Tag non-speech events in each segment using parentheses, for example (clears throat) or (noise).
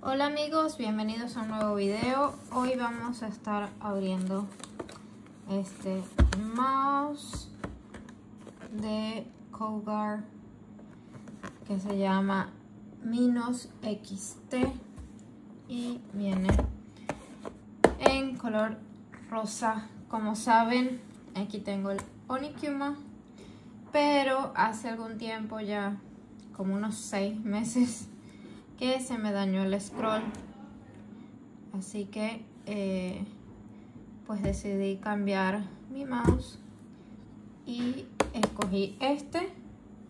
Hola amigos, bienvenidos a un nuevo video. Hoy vamos a estar abriendo este mouse de Cougar que se llama Minos XT y viene en color rosa. Como saben, aquí tengo el Onikuma, pero hace algún tiempo ya, como unos 6 meses, que se me dañó el scroll. Así que eh, pues decidí cambiar mi mouse y escogí este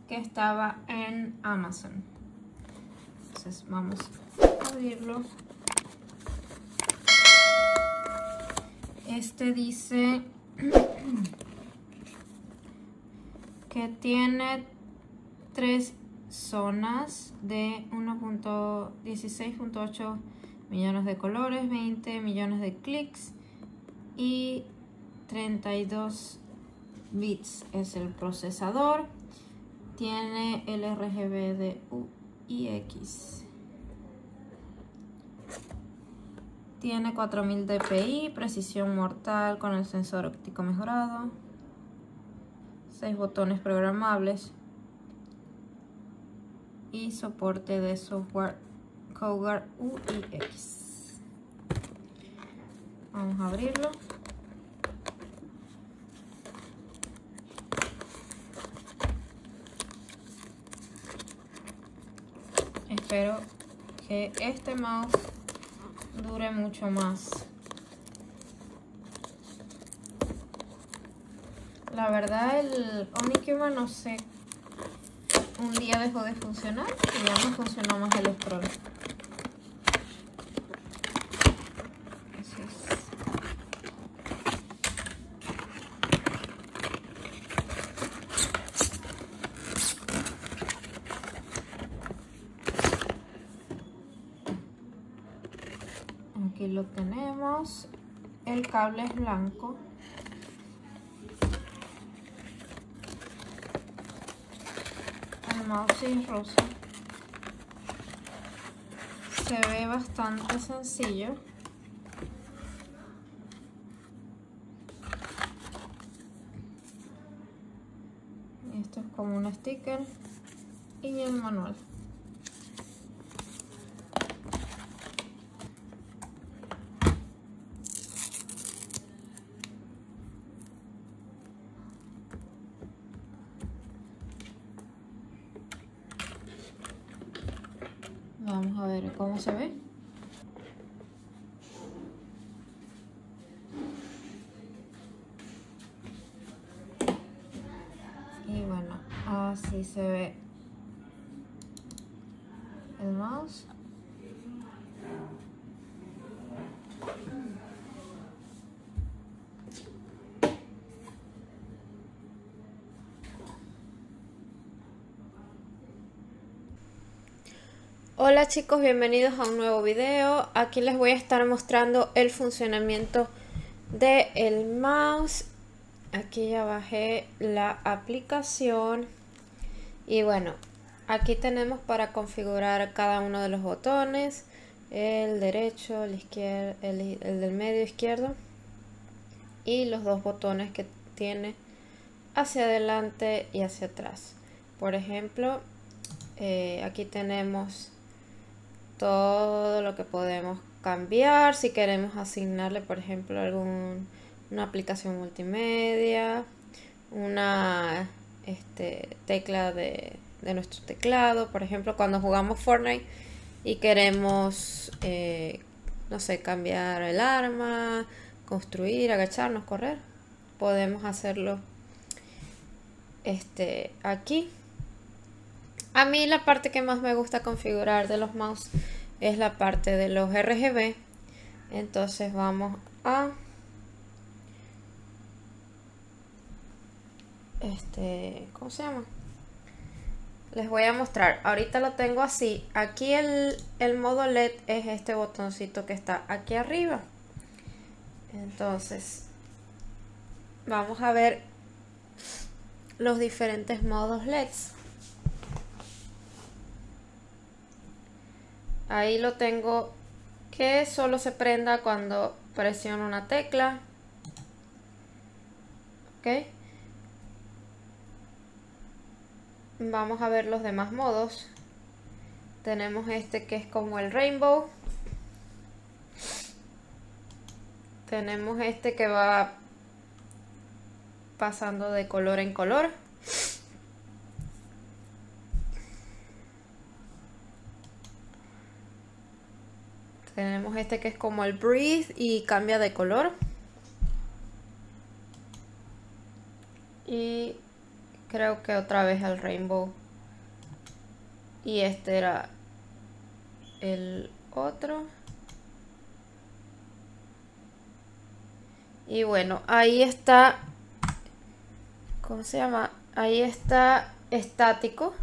que estaba en Amazon. Entonces vamos a abrirlo. Este dice (clears throat) que tiene tres zonas de 1.16.8 millones de colores, 20 millones de clics y 32 bits es el procesador. Tiene el RGB de U y X. Tiene 4000 dpi, precisión mortal con el sensor óptico mejorado. 6 botones programables y soporte de software Cougar U y X. Vamos a abrirlo. Espero que este mouse dure mucho más. La verdad el Onikuma no sé un día dejó de funcionar y ya no funcionó más el scroll. Aquí lo tenemos. El cable es blanco. Y rosa. Se ve bastante sencillo. Esto es como un sticker y el manual Vamos a ver cómo se ve. Y bueno, así se ve el mouse. Hola chicos, bienvenidos a un nuevo video. Aquí les voy a estar mostrando el funcionamiento del el mouse. Aquí ya bajé la aplicación. Y bueno, aquí tenemos para configurar cada uno de los botones. El derecho, el, izquierdo, el, del medio izquierdo. Y los dos botones que tiene hacia adelante y hacia atrás. Por ejemplo, eh, aquí tenemos todo lo que podemos cambiar si queremos asignarle por ejemplo algún, una aplicación multimedia una este, tecla de, nuestro teclado por ejemplo cuando jugamos Fortnite y queremos eh, no sé cambiar el arma construir agacharnos correr podemos hacerlo este aquí a mí la parte que más me gusta configurar de los mouse es la parte de los RGB. Entonces vamos a este, ¿cómo se llama? Les voy a mostrar. Ahorita lo tengo así. Aquí el, el modo LED es este botoncito que está aquí arriba. Entonces, vamos a ver los diferentes modos LEDs. Ahí lo tengo que solo se prenda cuando presiono una tecla. Ok. Vamos a ver los demás modos. Tenemos este que es como el rainbow. Tenemos este que va pasando de color en color tenemos este que es como el breathe y cambia de color. Y creo que otra vez el rainbow. Y este era el otro. Y bueno ahí está ¿cómo se llama? ahí está estático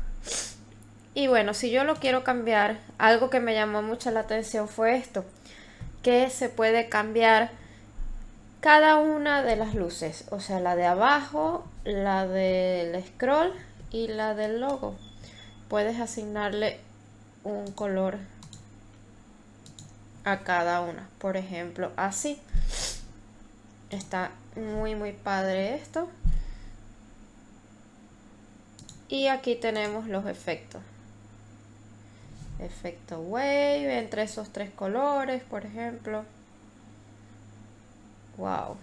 y bueno si yo lo quiero cambiar algo que me llamó mucho la atención fue esto que se puede cambiar cada una de las luces o sea la de abajo la del scroll y la del logo puedes asignarle un color a cada una. Por ejemplo, así. Está muy, muy padre esto. Y aquí tenemos los efectos. Efecto wave entre esos tres colores, por ejemplo. Wow.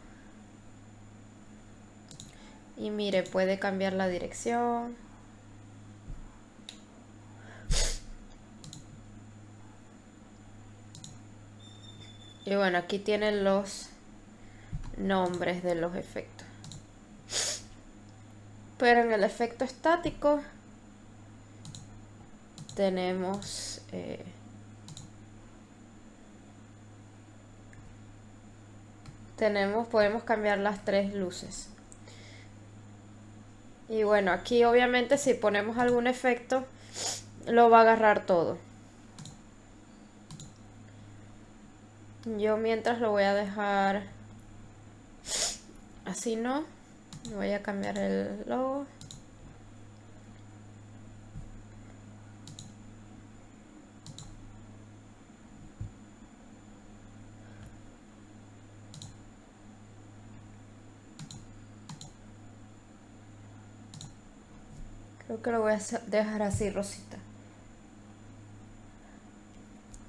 Y mire, puede cambiar la dirección. Y bueno, aquí tienen los nombres de los efectos. Pero en el efecto estático tenemos eh, tenemos podemos cambiar las tres luces y bueno aquí obviamente si ponemos algún efecto lo va a agarrar todo Yo mientras lo voy a dejar así, ¿no? Voy a cambiar el logo. Creo que lo voy a dejar así, Rosita.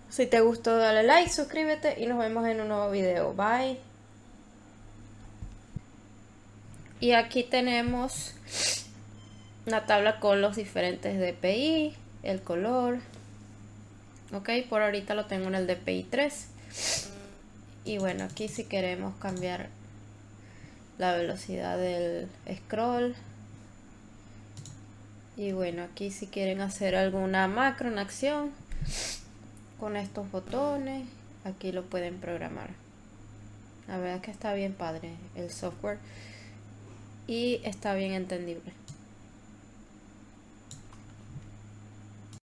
Si te gustó dale like, suscríbete y nos vemos en un nuevo video. Bye. Y aquí tenemos una tabla con los diferentes DPI, el color. Ok, por ahorita lo tengo en el DPI 3. Y bueno, aquí si queremos cambiar la velocidad del scroll. Y bueno, aquí si quieren hacer alguna macro, una acción con estos botones aquí lo pueden programar. La verdad que está bien padre el software y está bien entendible